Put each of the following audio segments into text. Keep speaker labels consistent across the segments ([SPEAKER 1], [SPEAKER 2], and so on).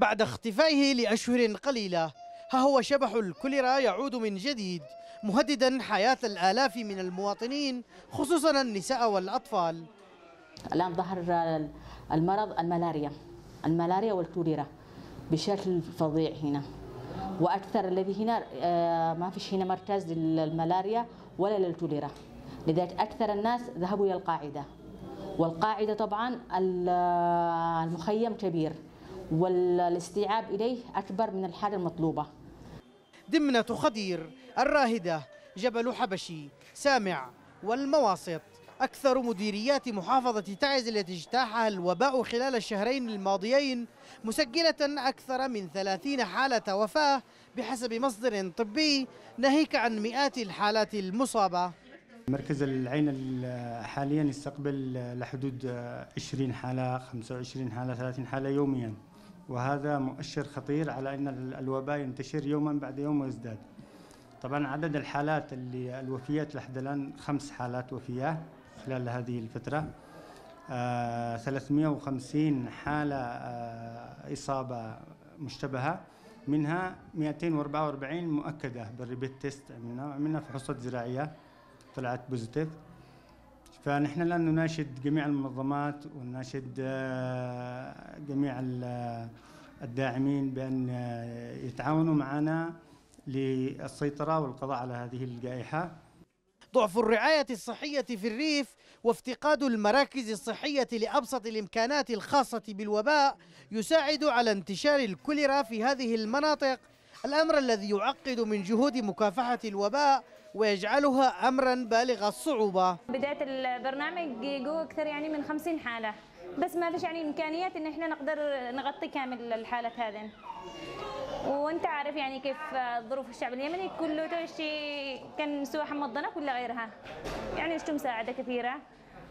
[SPEAKER 1] بعد اختفائه لأشهر قليلة. ها هو شبح الكوليرا يعود من جديد مهددا حياة الآلاف من المواطنين خصوصا النساء والأطفال.
[SPEAKER 2] الآن ظهر المرض الملاريا الملاريا والكوليرا بشكل فظيع هنا. وأكثر الذي هنا آه، ما فيش هنا مركز للملاريا ولا للكوليرا. لذلك أكثر الناس ذهبوا إلى القاعدة. والقاعدة طبعا المخيم كبير. والاستيعاب إليه أكبر من الحاجة المطلوبة.
[SPEAKER 1] دمنة خدير الراهدة جبل حبشي. سامع والمواسط أكثر مديريات محافظة تعز التي اجتاحها الوباء خلال الشهرين الماضيين مسجلة أكثر من 30 حالة وفاة بحسب مصدر طبي ناهيك عن مئات الحالات المصابة.
[SPEAKER 3] مركز العين حاليا يستقبل لحدود 20 حالة 25 حالة 30 حالة يوميا. وهذا مؤشر خطير على أن الوباء ينتشر يوما بعد يوم ويزداد. طبعا عدد الحالات اللي الوفيات لحد الآن خمس حالات وفيات خلال هذه الفترة. آه 350 حالة آه إصابة مشتبهة. منها 244 مؤكدة بال rapid test عملنا عملنا فحوصات زراعية طلعت بوزيتيف. فنحن الآن نناشد جميع المنظمات ونناشد آه جميع الداعمين بأن آه، يتعاونوا معنا للسيطرة والقضاء على هذه الجائحة.
[SPEAKER 1] ضعف الرعاية الصحية في الريف وافتقاد المراكز الصحية لأبسط الإمكانات الخاصة بالوباء يساعد على انتشار الكوليرا في هذه المناطق الأمر الذي يعقد من جهود مكافحة الوباء ويجعلها أمرا بالغ الصعوبة.
[SPEAKER 4] بداية البرنامج جو أكثر يعني من 50 حالة. بس ما فيش يعني إمكانيات إن إحنا نقدر نغطي كامل الحالات هذه. وأنت عارف يعني كيف ظروف الشعب اليمني كله شيء كان سوى حمضنك ولا غيرها. يعني اشتو مساعدة كثيرة.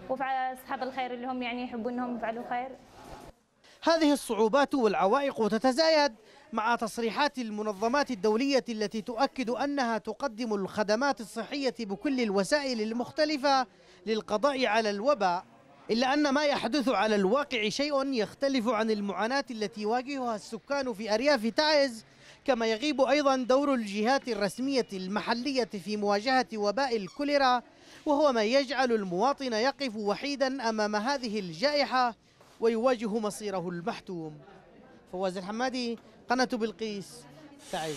[SPEAKER 4] وفي أصحاب الخير اللي هم يعني يحبون أنهم يفعلوا خير.
[SPEAKER 1] هذه الصعوبات والعوائق تتزايد مع تصريحات المنظمات الدولية التي تؤكد أنها تقدم الخدمات الصحية بكل الوسائل المختلفة للقضاء على الوباء إلا أن ما يحدث على الواقع شيء يختلف عن المعاناة التي يواجهها السكان في أرياف تعز كما يغيب أيضا دور الجهات الرسمية المحلية في مواجهة وباء الكوليرا وهو ما يجعل المواطن يقف وحيدا أمام هذه الجائحة ويواجه مصيره المحتوم. فواز الحمادي قناة بلقيس. تعز